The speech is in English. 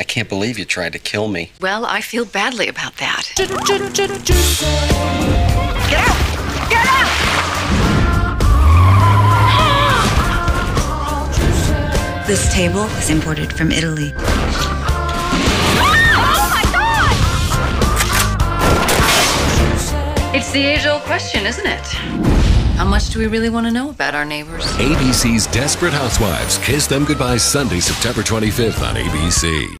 I can't believe you tried to kill me. Well, I feel badly about that. Get out! Get out! This table is imported from Italy. Ah! Oh it's the age old question, isn't it? How much do we really want to know about our neighbors? ABC's Desperate Housewives. Kiss Them Goodbye Sunday, September 25th on ABC.